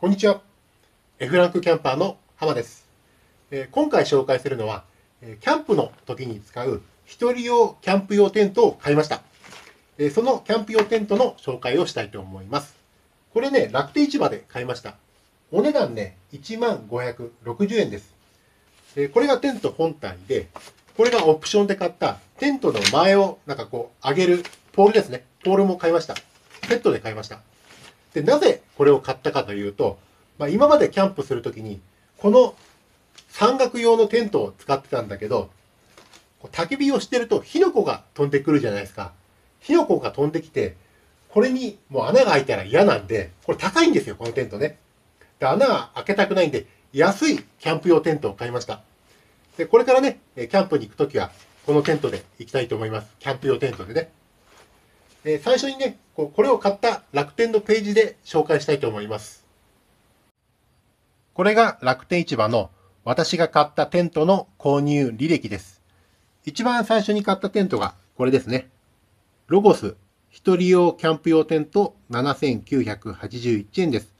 こんにちは。F ランクキャンパーの浜です。え、今回紹介するのは、えキャンプの時に使う一人用キャンプ用テントを買いました。え、そのキャンプ用テントの紹介をしたいと思います。これね、楽天市場で買いました。お値段ね、1560円です。これがテント本体で、これがオプションで買ったテントの前をなんかこう上げるポールですね。ポールも買いました。セットで買いました。で、なぜこれを買ったかというと、まあ、今までキャンプするときに、この山岳用のテントを使ってたんだけど、焚き火をしてると火の粉が飛んでくるじゃないですか。火の粉が飛んできて、これにもう穴が開いたら嫌なんで、これ高いんですよ、このテントね。で、穴が開けたくないんで、安いキャンプ用テントを買いました。で、これからね、キャンプに行くときは、このテントで行きたいと思います。キャンプ用テントでね。え、最初にね、これを買った楽天のページで紹介したいと思います。これが楽天市場の私が買ったテントの購入履歴です。一番最初に買ったテントがこれですね。ロゴス一人用キャンプ用テント7981円です。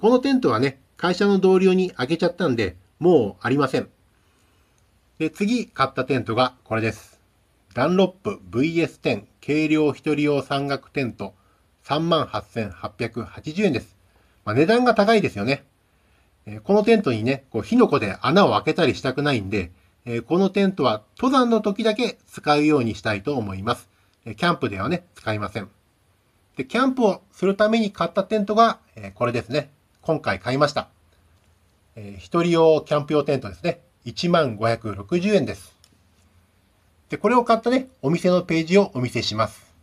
このテントはね、会社の同僚にあげちゃったんで、もうありません。で、次買ったテントがこれです。ダンロップ VS10 軽量一人用山岳テント38,880円です。まあ、値段が高いですよね。えこのテントにね、こう火の粉で穴を開けたりしたくないんで、えこのテントは登山の時だけ使うようにしたいと思います。えキャンプではね、使いません。で、キャンプをするために買ったテントが、えこれですね。今回買いました。え一人用キャンプ用テントですね。1560円です。で、これを買ったね、お店のページをお見せします。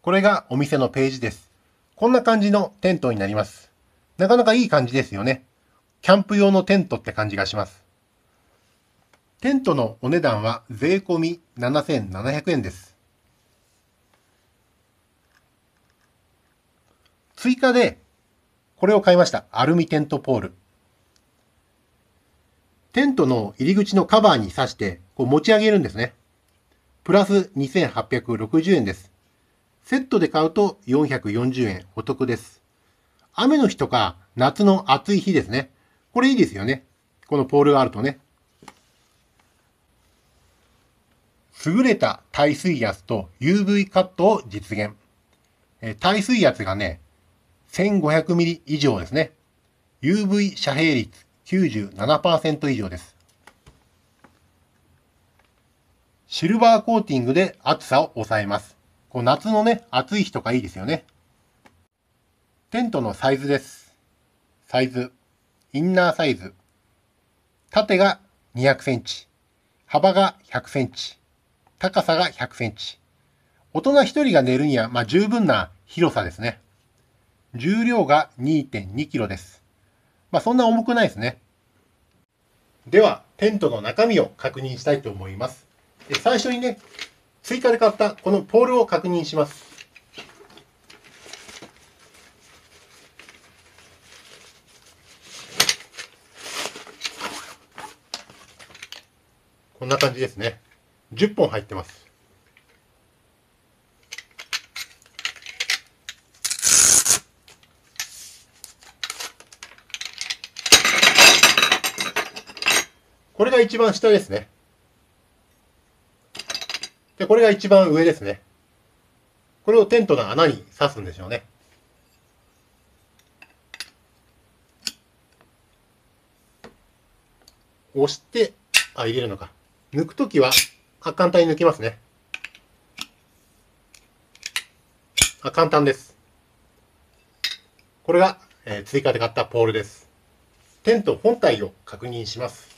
これがお店のページです。こんな感じのテントになります。なかなかいい感じですよね。キャンプ用のテントって感じがします。テントのお値段は税込み7700円です。追加で、これを買いました。アルミテントポール。テントの入り口のカバーに刺してこう持ち上げるんですね。プラス2860円です。セットで買うと440円お得です。雨の日とか夏の暑い日ですね。これいいですよね。このポールがあるとね。優れた耐水圧と UV カットを実現。え耐水圧がね、1500ミリ以上ですね。UV 遮蔽率97%以上です。シルバーコーティングで暑さを抑えます。こう夏のね、暑い日とかいいですよね。テントのサイズです。サイズ。インナーサイズ。縦が200センチ。幅が100センチ。高さが100センチ。大人1人が寝るには、まあ、十分な広さですね。重量が2.2キロです。まあそんな重くないですね。では、テントの中身を確認したいと思います。最初にね、追加で買ったこのポールを確認します。こんな感じですね。10本入ってます。これが一番下ですね。で、これが一番上ですね。これをテントの穴に刺すんでしょうね。押して、あ、入れるのか。抜くときは、あ、簡単に抜きますね。あ、簡単です。これが、えー、追加で買ったポールです。テント本体を確認します。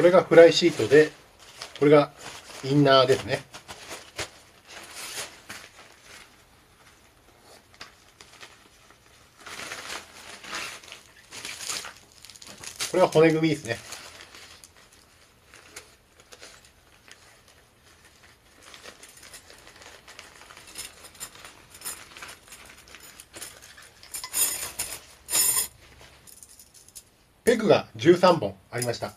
これがフライシートで、これがインナーですね。これは骨組みですね。ペグが13本ありました。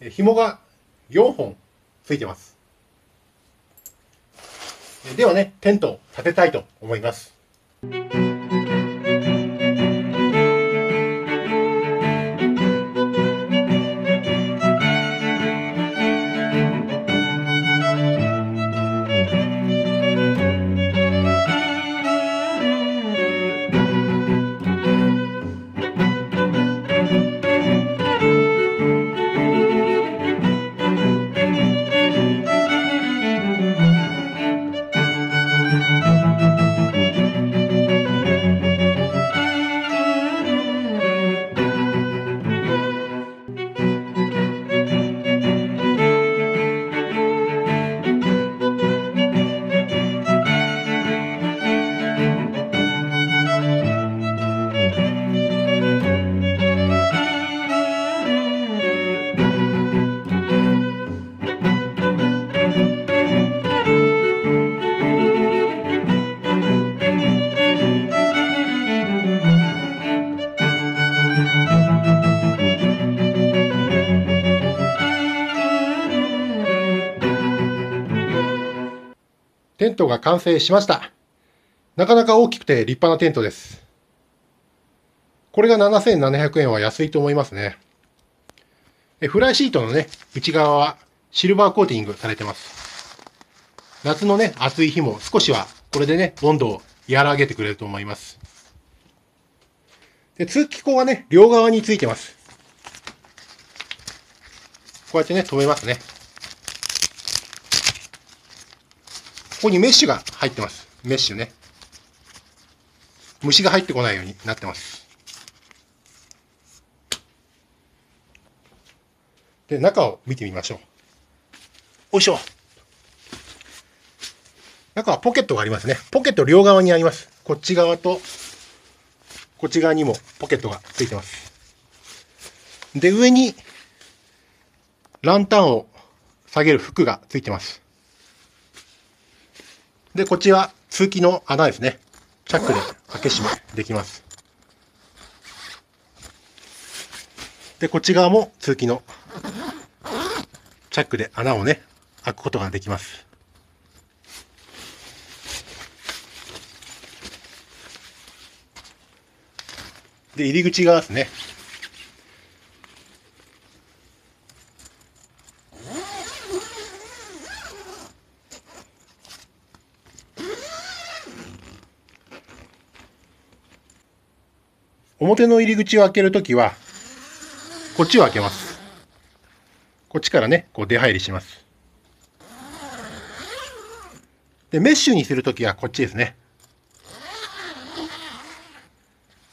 え紐が4本ついてます。えではね、テントを立てたいと思います。テントが完成しました。なかなか大きくて立派なテントです。これが7700円は安いと思いますね。フライシートのね、内側はシルバーコーティングされてます。夏のね、暑い日も少しはこれでね、温度を和らげてくれると思います。で、通気口はね、両側についてます。こうやってね、止めますね。ここにメッシュが入ってます。メッシュね。虫が入ってこないようになってます。で、中を見てみましょう。おいしょ。中はポケットがありますね。ポケット両側にあります。こっち側と、こっち側にもポケットがついてます。で、上に、ランタンを下げる服がついてます。で、こっちは通気の穴ですね。チャックで開け閉めできます。で、こっち側も通気のチャックで穴をね、開くことができます。で、入り口側ですね。表の入り口を開けるときは、こっちを開けます。こっちからね、こう出入りします。で、メッシュにするときはこっちですね。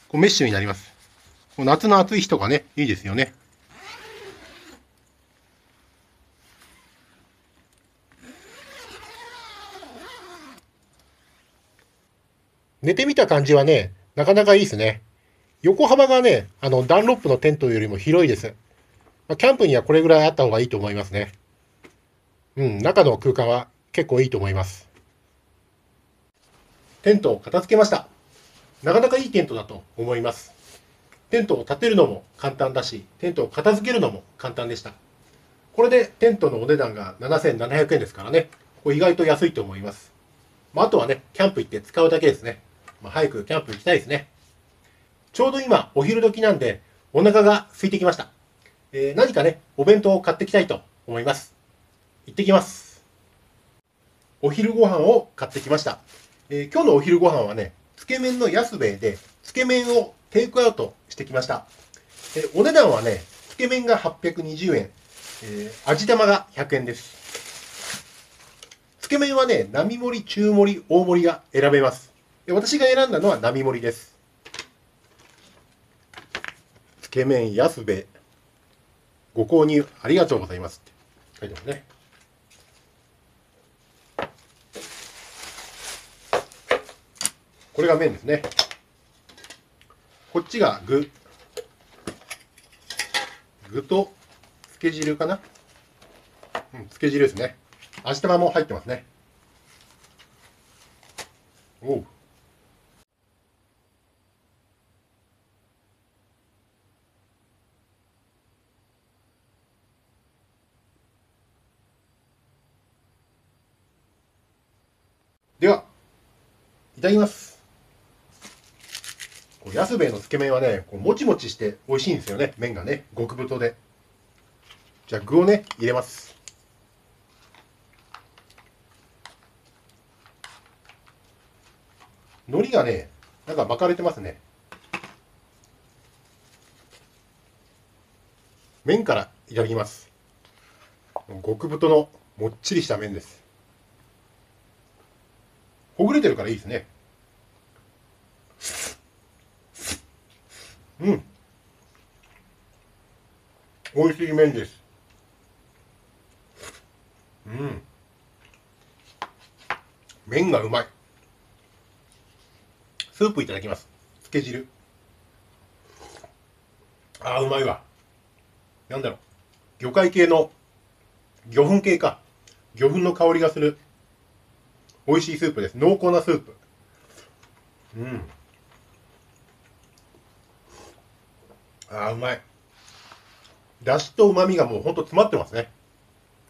こうメッシュになります。こう夏の暑い日とかね、いいですよね。寝てみた感じはね、なかなかいいですね。横幅がね、あの、ダンロップのテントよりも広いです。まあ、キャンプにはこれぐらいあった方がいいと思いますね。うん、中の空間は結構いいと思います。テントを片付けました。なかなかいいテントだと思います。テントを立てるのも簡単だし、テントを片付けるのも簡単でした。これでテントのお値段が7700円ですからね、これ意外と安いと思います。まあ、あとはね、キャンプ行って使うだけですね。まあ、早くキャンプ行きたいですね。ちょうど今、お昼時なんで、お腹が空いてきました。えー何かね、お弁当を買ってきたいと思います。行ってきます。お昼ご飯を買ってきました。えー今日のお昼ご飯はね、つけ麺の安兵衛で、つけ麺をテイクアウトしてきました。えーお値段はね、つけ麺が820円、えー味玉が100円です。つけ麺はね、並盛り、中盛り、大盛りが選べます。私が選んだのは並盛りです。つけ麺安兵衛。ご購入ありがとうございますって書いてますね。これが麺ですね。こっちが具。具とつけ汁かなうんつけ汁ですね味玉も入ってますねおうでは、いただきます。安兵衛のつけ麺はね、こうもちもちして美味しいんですよね。麺がね、極太で。じゃあ具をね、入れます。海苔がね、なんか巻かれてますね。麺からいただきます。極太のもっちりした麺です。ほぐれてるからいいですね。うん。美味しい麺です。うん。麺がうまい。スープいただきます。つけ汁。あー、うまいわ。なんだろう。魚介系の、魚粉系か。魚粉の香りがする。美味しいスープです。濃厚なスープ。うん。あー、うまい。だしと旨味がもうほんと詰まってますね。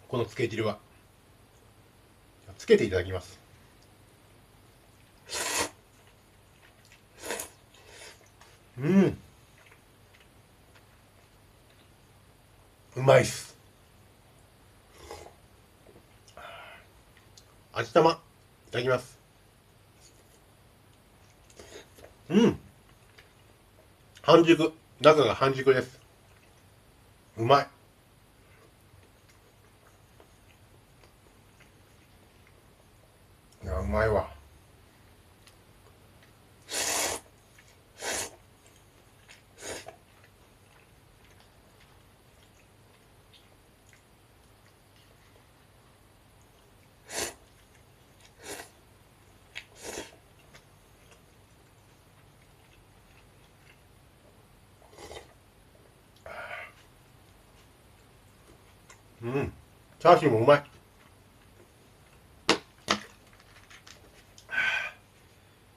このつけ汁は。つけていただきます。うん。うまいっす。味玉、いただきます。うん。半熟。中が半熟です。うまい。いや、うまいわ。うん。チャーシューもうまい。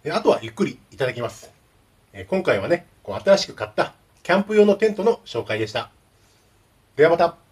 であとはゆっくりいただきます。え今回はね、こう新しく買ったキャンプ用のテントの紹介でした。ではまた。